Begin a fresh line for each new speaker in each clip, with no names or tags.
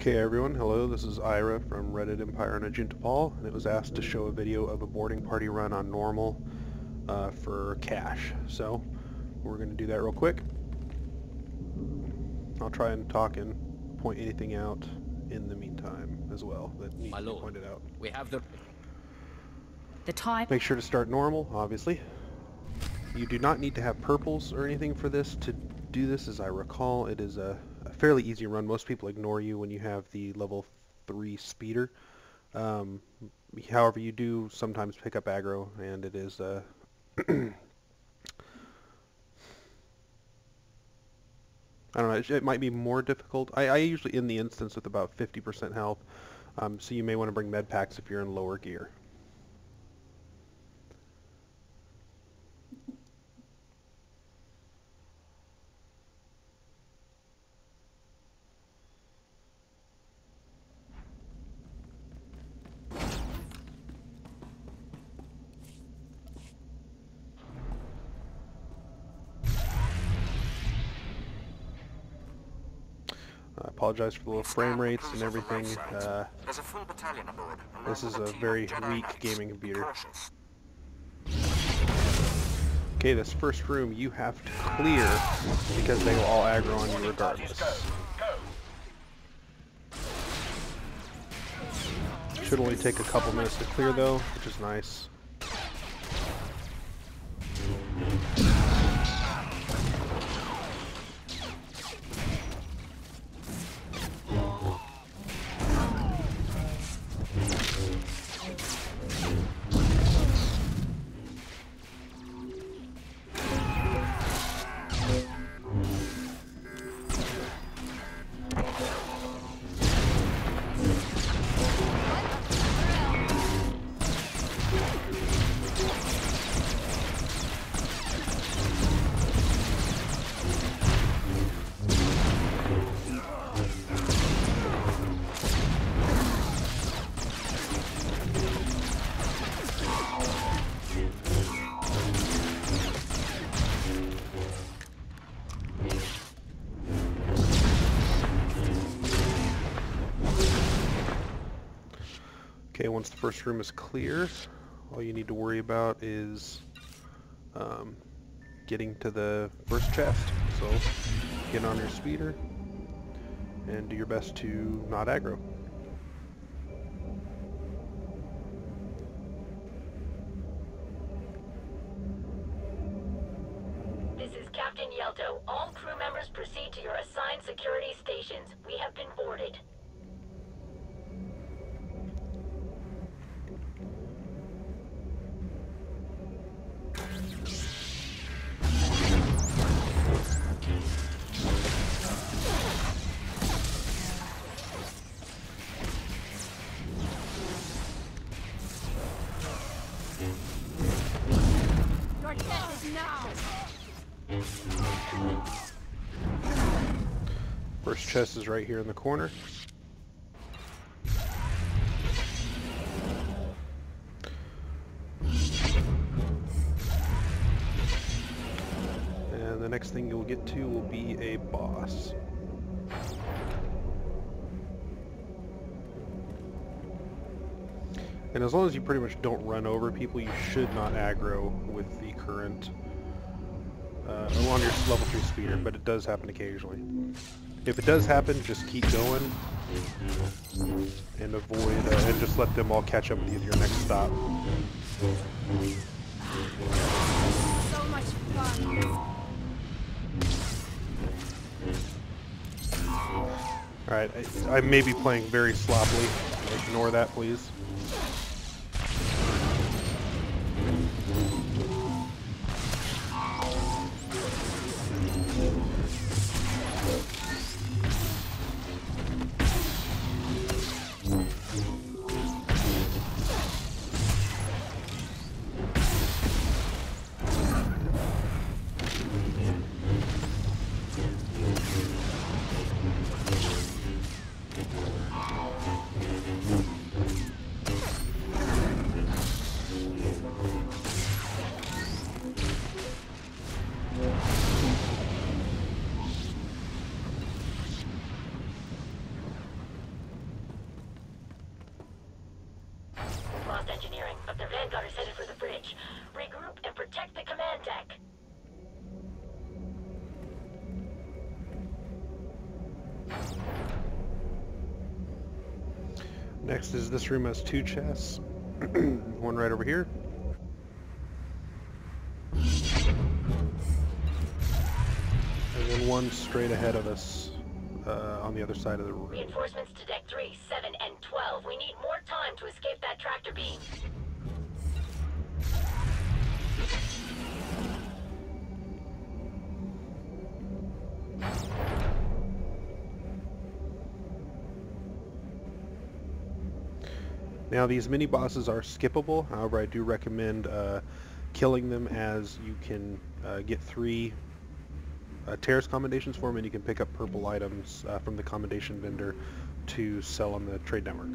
Okay everyone, hello, this is Ira from Reddit Empire and Ajunta Pall and it was asked to show a video of a boarding party run on normal uh, for cash. So, we're going to do that real quick. I'll try and talk and point anything out in the meantime as well that needs to be pointed out.
We have the...
The time...
Make sure to start normal, obviously. You do not need to have purples or anything for this to do this, as I recall. It is a fairly easy run. Most people ignore you when you have the level 3 speeder. Um, however, you do sometimes pick up aggro, and it is... Uh, I don't know, it, might be more difficult. I, I usually end the instance with about 50% health, um, so you may want to bring med packs if you're in lower gear. I apologize for the low frame rates and everything. Uh, this is a very weak gaming computer. Okay, this first room you have to clear because they will all aggro on you regardless. Should only take a couple minutes to clear though, which is nice. Once the first room is clear, all you need to worry about is um, getting to the first chest. So get on your speeder and do your best to not aggro. Chest is right here in the corner. And the next thing you'll get to will be a boss. And as long as you pretty much don't run over people, you should not aggro with the current uh, on your level 3 speeder, but it does happen occasionally. If it does happen, just keep going and avoid, uh, and just let them all catch up with you at your next stop.
So much fun.
Alright, I, I may be playing very sloppily. Ignore that, please. Next is this room has two chests. one right over here. And then one straight ahead of us uh, on the other side of the room.
Reinforcements to deck 3, 7, and 12. We need more time to escape that tractor beam.
Now these mini bosses are skippable, however I do recommend uh, killing them as you can uh, get three uh, Terrace commendations for them and you can pick up purple items uh, from the commendation vendor to sell on the trade network.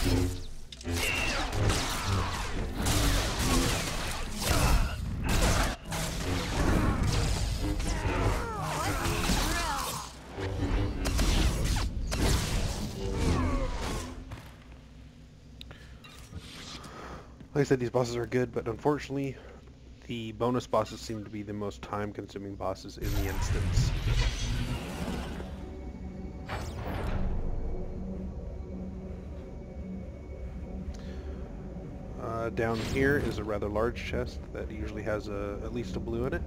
Like I said, these bosses are good, but unfortunately, the bonus bosses seem to be the most time-consuming bosses in the instance. Uh, down here is a rather large chest that usually has a, at least a blue in it.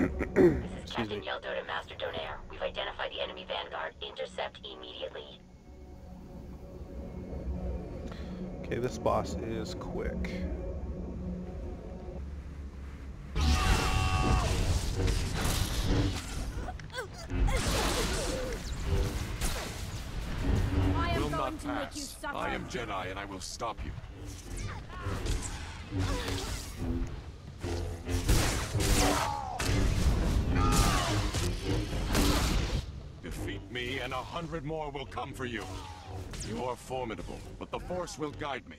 This is Captain
me.
Yeldo to Master Donaire. We've identified the enemy vanguard. Intercept immediately.
Okay, this boss is quick.
I am
will
going
not
to make you
pass.
suffer.
I am Jedi and I will stop you. Defeat me and a hundred more will come for you. You are formidable, but the Force will guide me.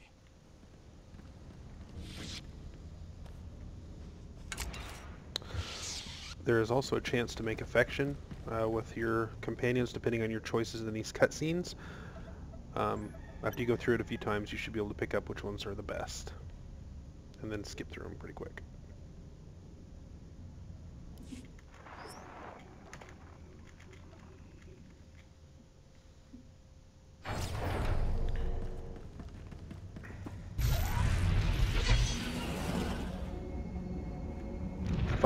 There is also a chance to make affection uh, with your companions depending on your choices in these cutscenes. Um, after you go through it a few times, you should be able to pick up which ones are the best. And then skip through them pretty quick.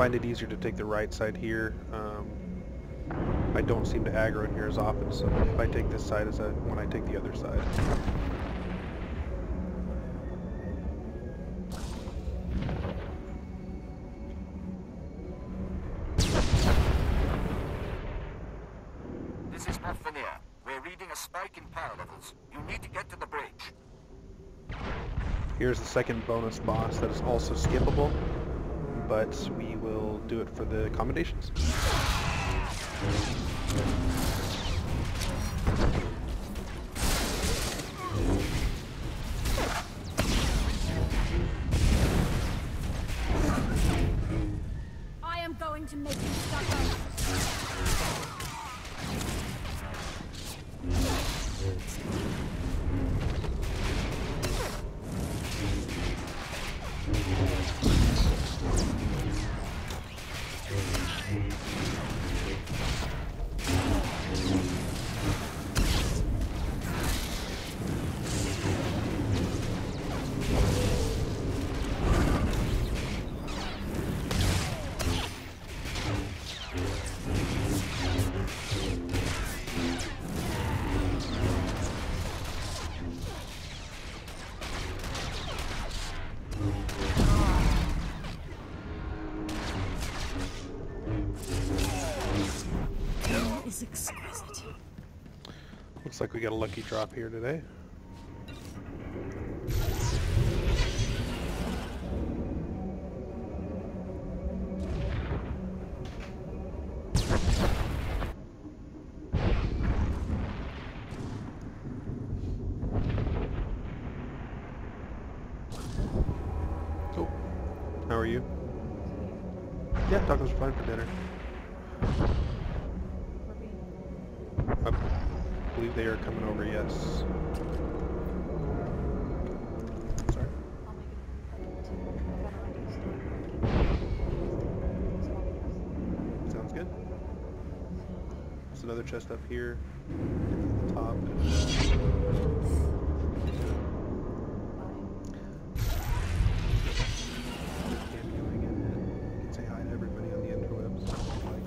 Find it easier to take the right side here. Um, I don't seem to aggro in here as often, so if I take this side as a, when I take the other side.
This is Pathfinder. We're reading a spike in power levels. You need to get to the bridge.
Here's the second bonus boss that is also skippable, but we will do it for the accommodations.
I am going to make you suffer.
Looks like we got a lucky drop here today. Oh, how are you? Yeah, tacos are fine for dinner. I believe they are coming over, yes. Sorry? Sounds good. There's another chest up here. The top. Cameoing in it. You can say hi to everybody on the interwebs. if you'd like.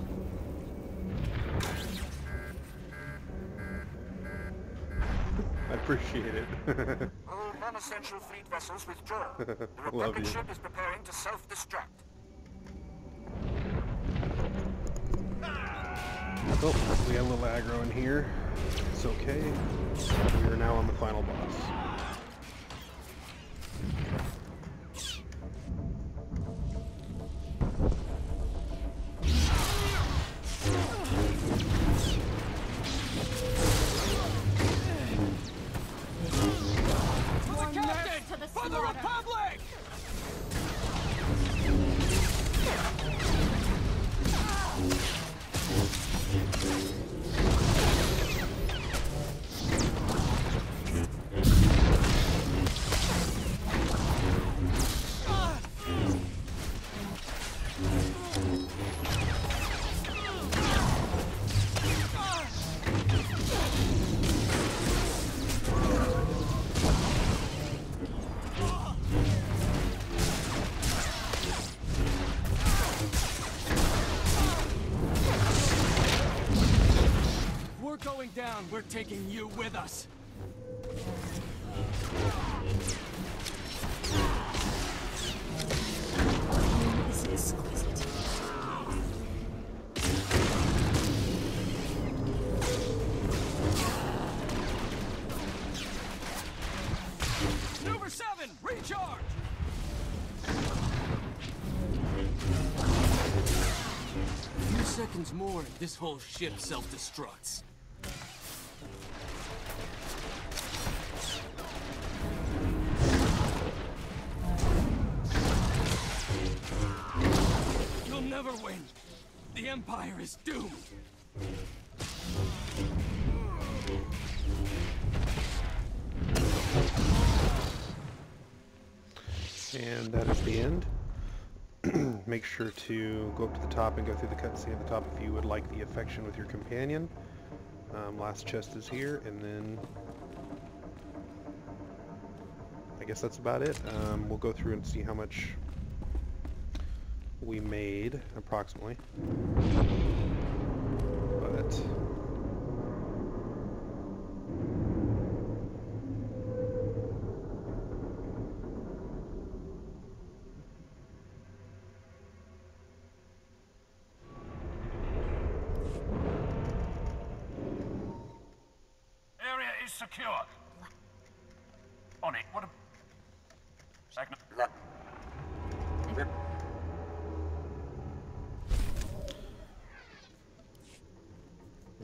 I appreciate it.
All non-essential fleet vessels withdraw. The
Love
Republic
you.
ship is preparing to self-destruct. Ah!
Oh, we got a little aggro in here. It's okay. We are now on the final boss.
We're taking you with us. Number seven, recharge! Seconds more, and this whole ship self-destructs. Never win. The Empire is doomed.
And that is the end. Make sure to go up to the top and go through the cutscene at the top if you would like the affection with your companion. Um, last chest is here, and then I guess that's about it. Um, we'll go through and see how much we made, approximately. But
Area is secure. On it. What? A...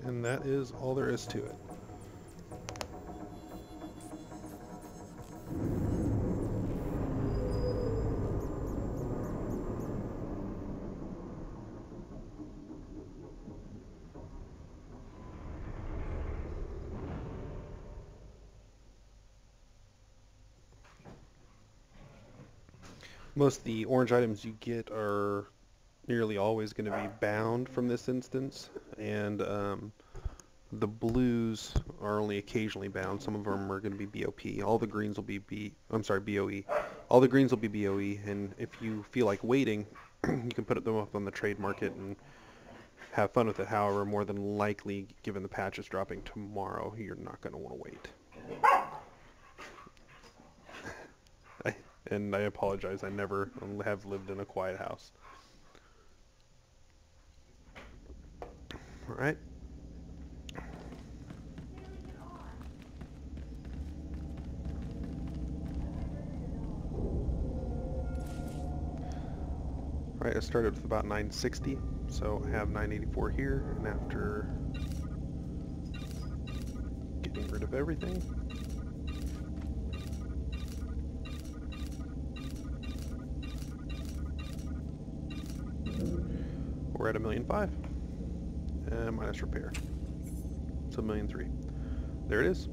And that is all there is to it. Most of the orange items you get are nearly always going to be bound from this instance, and um, the blues are only occasionally bound. Some of them are going to be BOP. All the greens will be B. I'm sorry, BOE. All the greens will be BOE, and if you feel like waiting, you can put them up on the trade market and have fun with it. However, more than likely, given the patch is dropping tomorrow, you're not going to want to wait. I, and I apologize. I never have lived in a quiet house. All right. All right, I started with about 960, so I have 984 here, and after getting rid of everything, we're at a million five and minus repair. A million three. There it is.